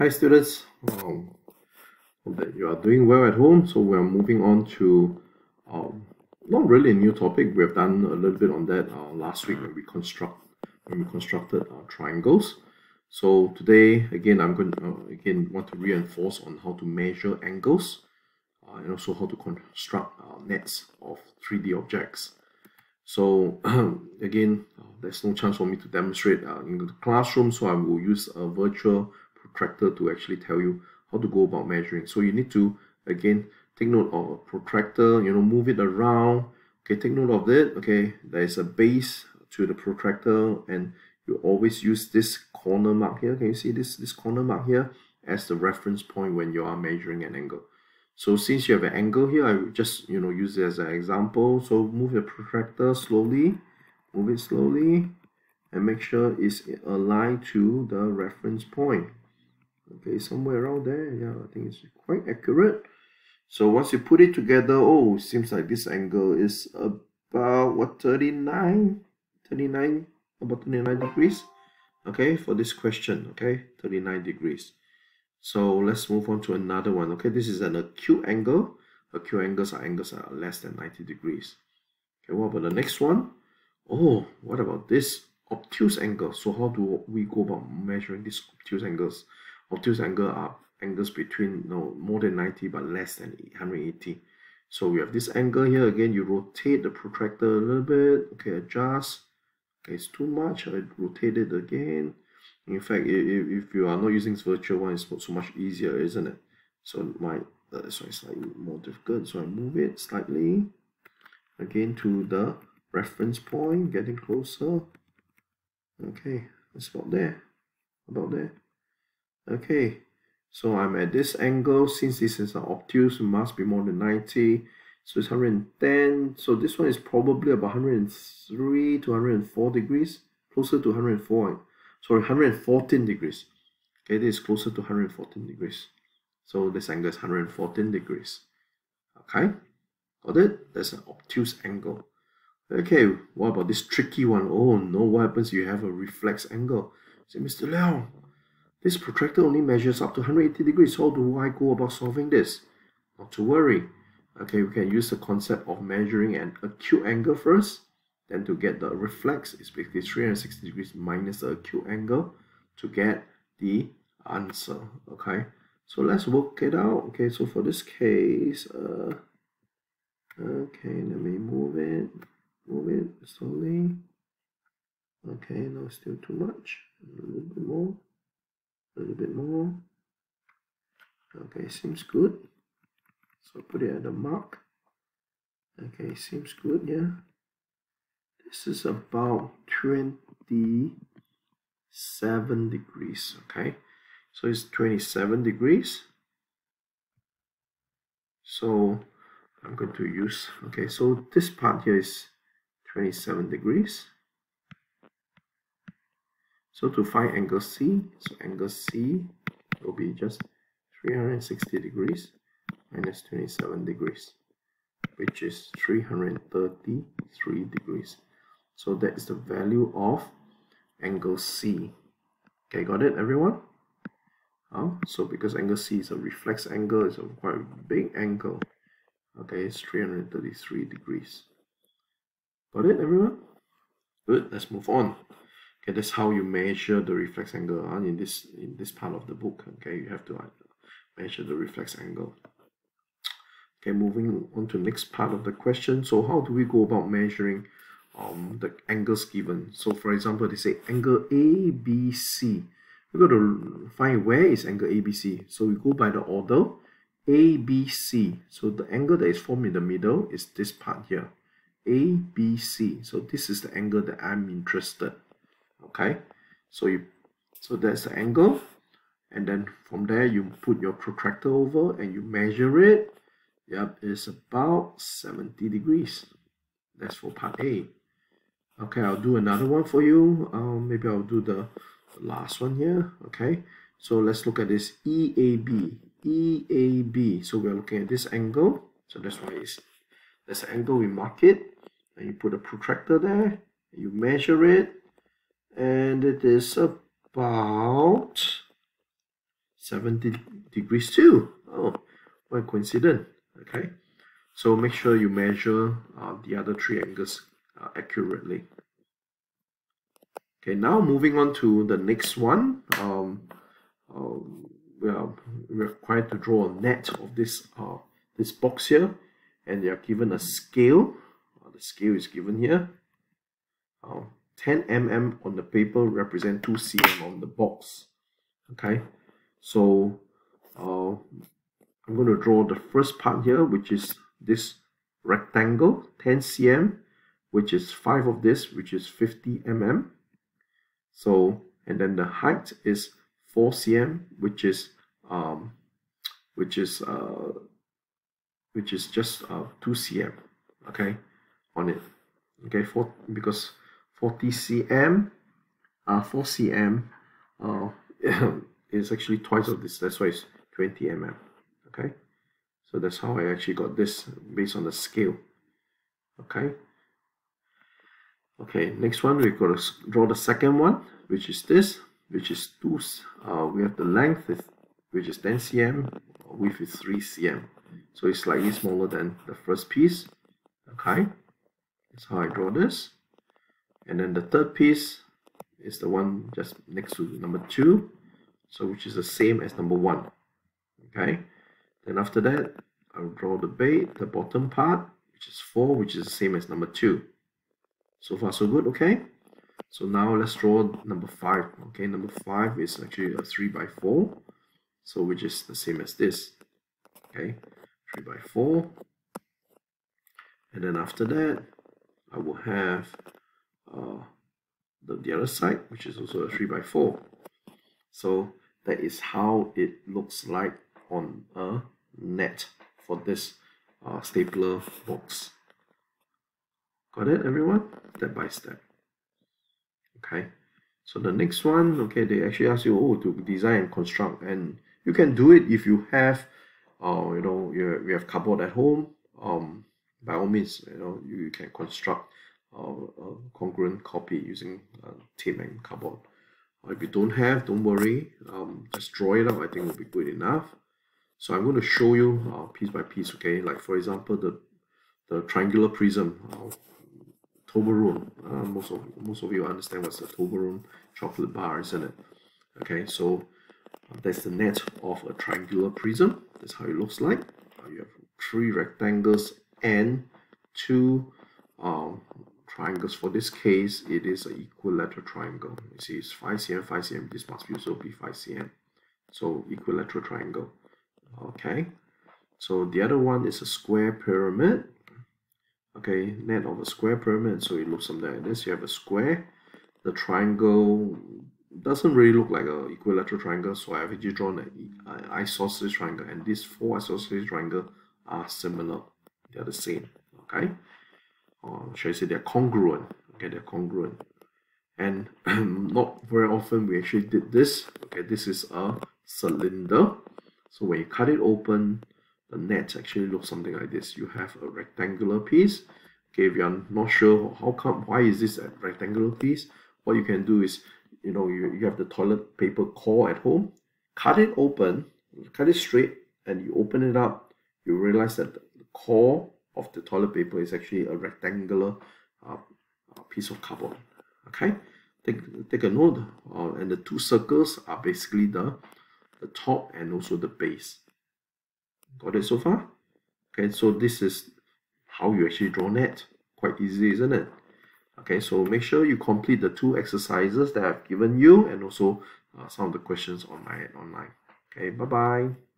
Hi students, um, hope that you are doing well at home. So we are moving on to um, not really a new topic. We have done a little bit on that uh, last week when we construct when we constructed uh, triangles. So today again I'm going to, uh, again want to reinforce on how to measure angles uh, and also how to construct uh, nets of 3D objects. So again, uh, there's no chance for me to demonstrate in the classroom, so I will use a virtual protractor to actually tell you how to go about measuring. So you need to, again, take note of a protractor, you know, move it around. Okay, take note of it. Okay, there is a base to the protractor and you always use this corner mark here. Can you see this, this corner mark here as the reference point when you are measuring an angle. So since you have an angle here, I just, you know, use it as an example. So move the protractor slowly, move it slowly, and make sure it's aligned to the reference point okay somewhere around there yeah I think it's quite accurate. So once you put it together oh it seems like this angle is about what 39 39 about 39 degrees? Okay for this question okay 39 degrees. So let's move on to another one okay this is an acute angle. Acute angles are angles that are less than 90 degrees. Okay what about the next one? Oh what about this obtuse angle? So how do we go about measuring these obtuse angles obtuse angle are angles between no more than 90 but less than 180 so we have this angle here again you rotate the protractor a little bit. Okay adjust. Okay it's too much. I rotate it again. In fact if, if you are not using this virtual one it's not so much easier isn't it? So my uh, so it's slightly more difficult. So I move it slightly again to the reference point getting closer. Okay it's about there. About there okay so I'm at this angle. Since this is an obtuse it must be more than 90 so it's 110 so this one is probably about 103 to 104 degrees closer to 104 sorry 114 degrees. Okay this is closer to 114 degrees. So this angle is 114 degrees. Okay got it? That's an obtuse angle. Okay what about this tricky one? Oh no what happens you have a reflex angle? Say mr leong this protractor only measures up to 180 degrees. How do I go about solving this? Not to worry. Okay, we can use the concept of measuring an acute angle first. Then to get the reflex, it's basically 360 degrees minus the acute angle to get the answer. Okay, so let's work it out. Okay, so for this case, uh, okay, let me move it, move it slowly. Okay, no, still too much. A little bit more a little bit more. Okay seems good. So put it at the mark. Okay seems good yeah. This is about 27 degrees okay? So it's 27 degrees. So I'm going to use okay so this part here is 27 degrees so to find angle C, so angle C will be just 360 degrees minus 27 degrees, which is 333 degrees. So that is the value of angle C. Okay, got it everyone? Uh, so because angle C is a reflex angle, it's a quite big angle. Okay, it's 333 degrees. Got it everyone? Good, let's move on. Okay, that's how you measure the reflex angle uh, in this in this part of the book. Okay, you have to measure the reflex angle. Okay, moving on to next part of the question. So how do we go about measuring um, the angles given? So for example, they say angle ABC. We're going to find where is angle ABC. So we go by the order ABC. So the angle that is formed in the middle is this part here. ABC. So this is the angle that I'm interested okay? So you so that's the angle. And then from there you put your protractor over and you measure it. Yep it's about 70 degrees. That's for part A. Okay I'll do another one for you. Um, maybe I'll do the last one here. Okay? So let's look at this EAB EAB so we're looking at this angle. So that's why it's that's the angle we mark it. And you put a protractor there. You measure it and it is about 70 degrees too. Oh, what coincidence. Okay, so make sure you measure uh, the other three angles uh, accurately. Okay, now moving on to the next one. Um, uh, we are required to draw a net of this uh, this box here, and they are given a scale. Uh, the scale is given here. Uh, 10 mm on the paper represent 2 cm on the box. Okay, so uh, I'm going to draw the first part here, which is this rectangle, 10 cm, which is 5 of this, which is 50 mm. So, and then the height is 4 cm, which is um, which is uh, which is just uh, 2 cm, okay, on it. Okay, for because 40 cm, uh, 4 cm, uh, is actually twice of this. That's why it's 20 mm. Okay, so that's how I actually got this based on the scale. Okay. Okay, next one we've got to draw the second one, which is this, which is two. Uh, we have the length, is, which is 10 cm, width is 3 cm. So it's slightly smaller than the first piece. Okay, that's how I draw this. And then the third piece is the one just next to number two, so which is the same as number one. Okay, then after that, I'll draw the base, the bottom part, which is four, which is the same as number two. So far, so good, okay? So now let's draw number five. Okay, number five is actually a three by four, so which is the same as this. Okay, three by four. And then after that, I will have uh, the, the other side, which is also a three by four. So that is how it looks like on a net for this uh, stapler box. Got it, everyone? Step by step. Okay. So the next one, okay, they actually ask you, oh, to design and construct, and you can do it if you have, uh, you know, you, have cupboard at home. Um, by all means, you know, you can construct congruent copy using uh, tape and cardboard. Uh, if you don't have, don't worry. Um, just draw it out. I think will be good enough. So I'm going to show you uh, piece by piece. Okay, like for example, the the triangular prism. Uh, Toblerone. Uh, most of most of you understand what's a Toblerone chocolate bar, isn't it? Okay, so uh, that's the net of a triangular prism. That's how it looks like. Uh, you have three rectangles and two um, triangles. For this case, it is an equilateral triangle. You see, it's 5 cm, 5 cm. This must be also be 5 cm. So equilateral triangle. Okay. So the other one is a square pyramid okay net of a square pyramid so it looks something like this you have a square the triangle doesn't really look like a equilateral triangle so I've actually drawn an isosceles triangle and these four isosceles triangle are similar they're the same okay or should I say they're congruent okay they're congruent and not very often we actually did this okay this is a cylinder so when you cut it open the net actually looks something like this. You have a rectangular piece. Okay, if you're not sure how come, why is this a rectangular piece, what you can do is, you know, you, you have the toilet paper core at home, cut it open, cut it straight, and you open it up, you realize that the core of the toilet paper is actually a rectangular uh, piece of cardboard. Okay, take, take a note, uh, and the two circles are basically the, the top and also the base. Got it so far? Okay, so this is how you actually draw net. Quite easy, isn't it? Okay, so make sure you complete the two exercises that I've given you and also uh, some of the questions on my online. Okay, bye-bye.